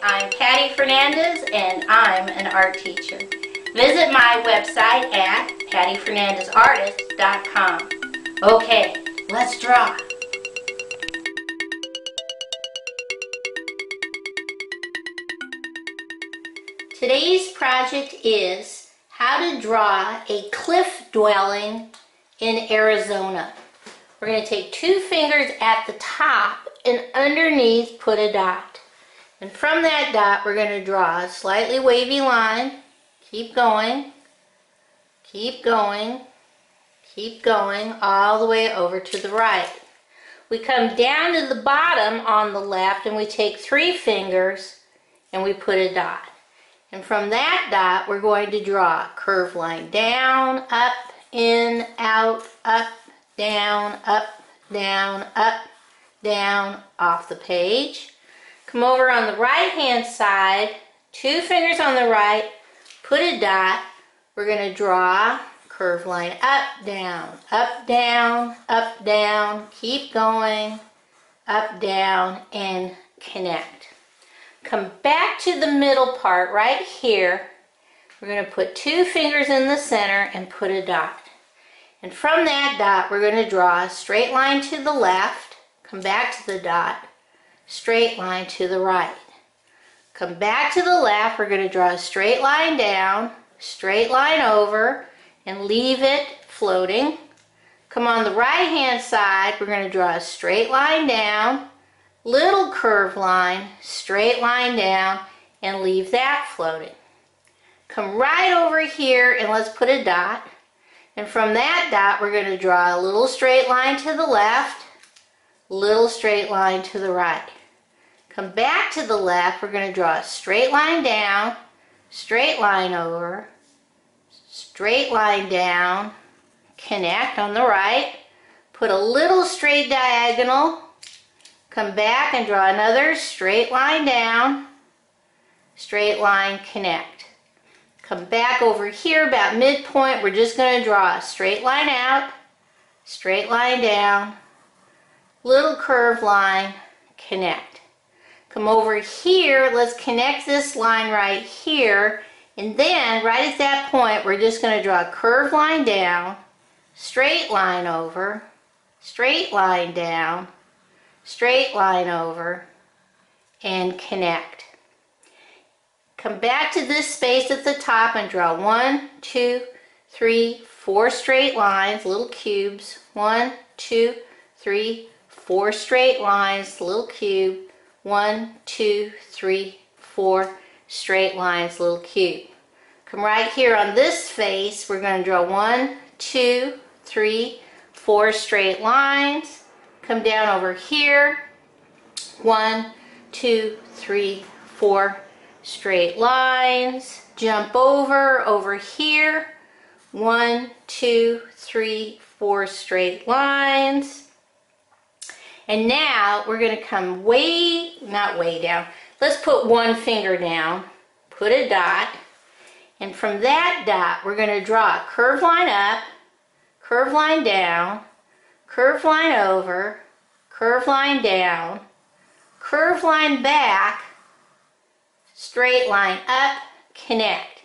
I'm Patty Fernandez and I'm an art teacher. Visit my website at pattyfernandezartist.com. Okay, let's draw. Today's project is how to draw a cliff dwelling in Arizona. We're going to take two fingers at the top and underneath put a dot. And from that dot we're going to draw a slightly wavy line. Keep going. Keep going. Keep going all the way over to the right. We come down to the bottom on the left and we take three fingers and we put a dot. And from that dot we're going to draw a curved line down, up, in, out, up, down, up, down, up, down, off the page. Come over on the right hand side, two fingers on the right, put a dot. We're going to draw curved line up, down, up, down, up, down. Keep going, up, down, and connect. Come back to the middle part right here. We're going to put two fingers in the center and put a dot. And from that dot, we're going to draw a straight line to the left, come back to the dot, straight line to the right. Come back to the left, we're going to draw a straight line down, straight line over, and leave it floating. Come on the right hand side, we're going to draw a straight line down, little curved line, straight line down, and leave that floating. Come right over here and let's put a dot. And from that dot, we're going to draw a little straight line to the left, little straight line to the right. Come back to the left, we're going to draw a straight line down, straight line over, straight line down, connect on the right, put a little straight diagonal, come back and draw another straight line down, straight line connect. Come back over here about midpoint. We're just going to draw a straight line out, straight line down, little curved line, connect. Come over here. Let's connect this line right here. And then right at that point, we're just going to draw a curved line down, straight line over, straight line down, straight line over, and connect. Come back to this space at the top and draw one, two, three, four straight lines, little cubes. One, two, three, four straight lines, little cube. One, two, three, four straight lines, little cube. Come right here on this face, we're going to draw one, two, three, four straight lines. Come down over here. One, two, three, four straight lines, jump over, over here, one, two, three, four straight lines. And now we're going to come way, not way down, let's put one finger down, put a dot, and from that dot we're going to draw a curved line up, curved line down, curved line over, curved line down, curved line back, straight line up, connect.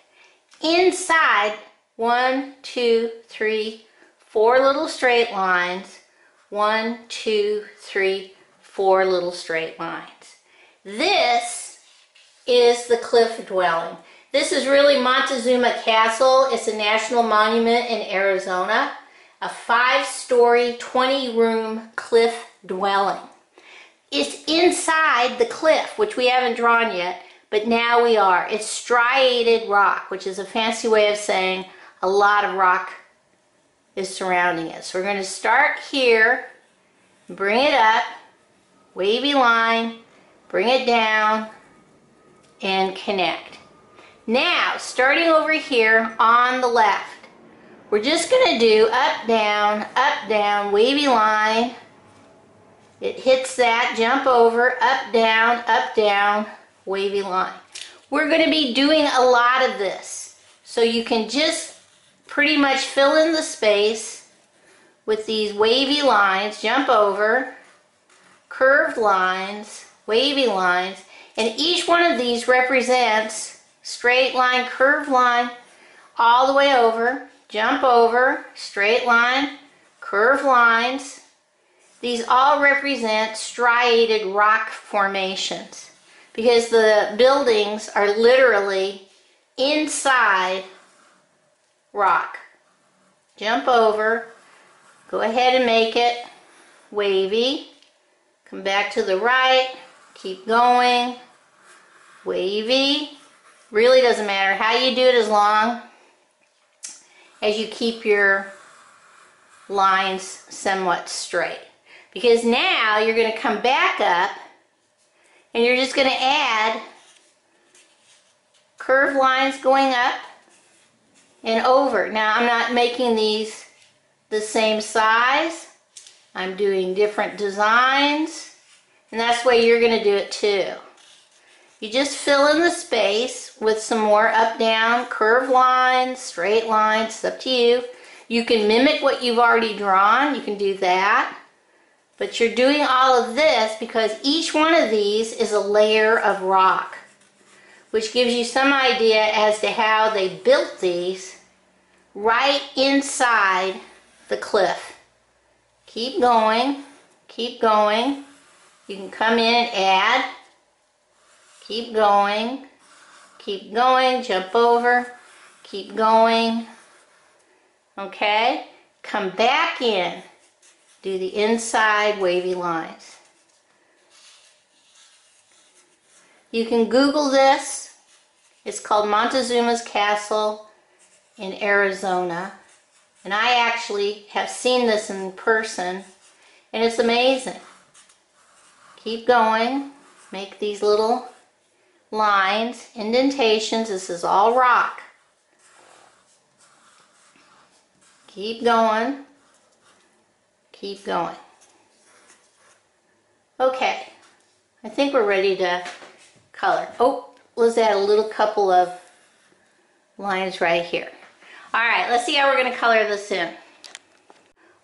Inside, one, two, three, four little straight lines. One, two, three, four little straight lines. This is the cliff dwelling. This is really Montezuma Castle. It's a national monument in Arizona. A five-story, 20-room cliff dwelling. It's inside the cliff, which we haven't drawn yet, but now we are. It's striated rock, which is a fancy way of saying a lot of rock is surrounding it. So we're going to start here, bring it up, wavy line, bring it down, and connect. Now, starting over here on the left, we're just going to do up, down, up, down, wavy line. It hits that, jump over, up, down, up, down, wavy line. We're going to be doing a lot of this. So you can just pretty much fill in the space with these wavy lines, jump over, curved lines, wavy lines, And each one of these represents straight line, curved line, all the way over, jump over, straight line, curved lines. These all represent striated rock formations because the buildings are literally inside rock. Jump over, go ahead and make it wavy, come back to the right, keep going, wavy. Really doesn't matter how you do it as long as you keep your lines somewhat straight. Because now you're going to come back up and you're just going to add curved lines going up and over. Now I'm not making these the same size. I'm doing different designs and that's the way you're going to do it too. You just fill in the space with some more up down curved lines, straight lines, it's up to you. You can mimic what you've already drawn, you can do that. But you're doing all of this because each one of these is a layer of rock, which gives you some idea as to how they built these right inside the cliff. Keep going, keep going. You can come in and add, keep going, keep going, jump over, keep going. Okay, come back in do the inside wavy lines. You can Google this. It's called Montezuma's Castle in Arizona. And I actually have seen this in person and it's amazing. Keep going. Make these little lines, indentations. This is all rock. Keep going. Keep going. Okay, I think we're ready to color. Oh, let's add a little couple of lines right here. All right, let's see how we're gonna color this in.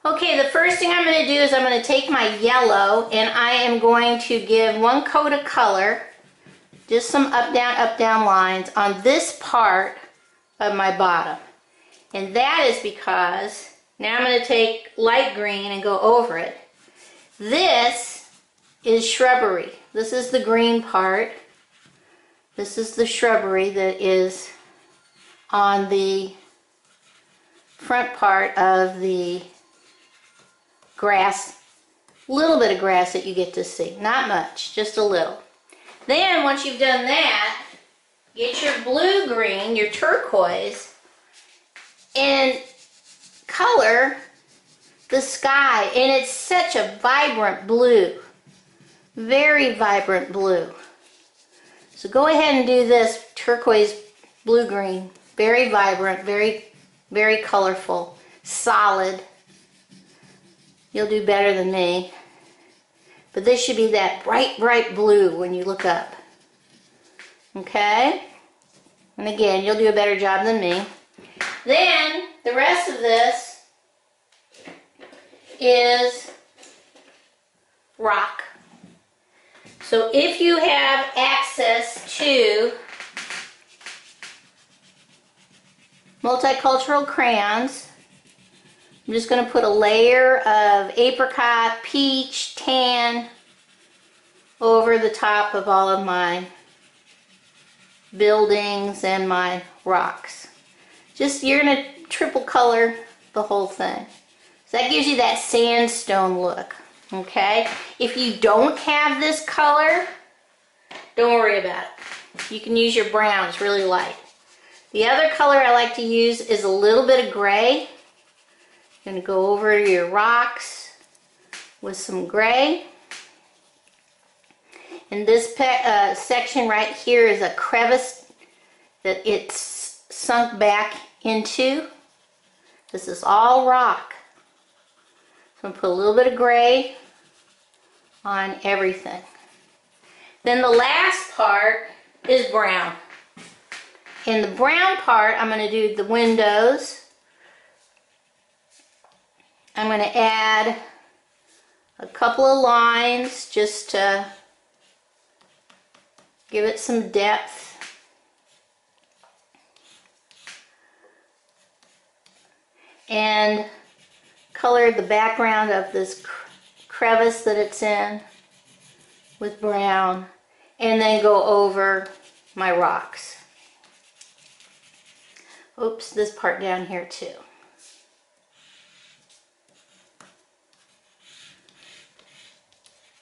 Okay, the first thing I'm gonna do is I'm gonna take my yellow and I am going to give one coat of color, just some up, down, up, down lines on this part of my bottom. And that is because now I'm going to take light green and go over it. This is shrubbery. This is the green part. This is the shrubbery that is on the front part of the grass. Little bit of grass that you get to see. Not much, just a little. Then once you've done that, get your blue green, your turquoise, and color the sky and it's such a vibrant blue very vibrant blue so go ahead and do this turquoise blue green very vibrant very very colorful. Solid. You'll do better than me. But this should be that bright bright blue when you look up. Okay? And again you'll do a better job than me. Then the rest of this is rock. So if you have access to multicultural crayons, I'm just going to put a layer of apricot, peach, tan over the top of all of my buildings and my rocks. Just you're going to triple color the whole thing. So that gives you that sandstone look, okay? If you don't have this color, don't worry about it. You can use your brown, it's really light. The other color I like to use is a little bit of gray. You're gonna go over your rocks with some gray. And this uh, section right here is a crevice that it's sunk back into. This is all rock. So I'm going to put a little bit of gray on everything. Then the last part is brown. In the brown part, I'm going to do the windows. I'm going to add a couple of lines just to Give it some depth. And color the background of this crevice that it's in with brown and then go over my rocks. Oops, this part down here too.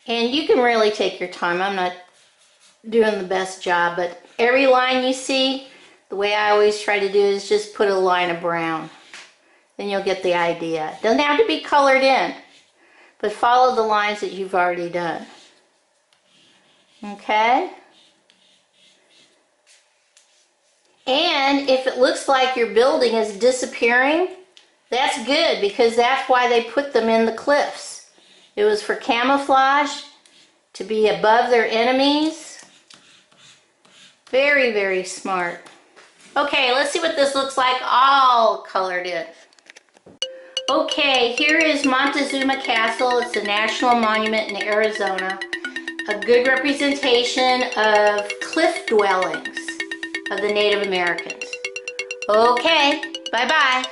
And you can really take your time. I'm not doing the best job, but every line you see, the way I always try to do is just put a line of brown. Then you'll get the idea. Doesn't have to be colored in, but follow the lines that you've already done. Okay? And if it looks like your building is disappearing, that's good because that's why they put them in the cliffs. It was for camouflage, to be above their enemies. Very, very smart. Okay, let's see what this looks like all colored in. Okay, here is Montezuma Castle. It's a national monument in Arizona. A good representation of cliff dwellings of the Native Americans. Okay, bye-bye.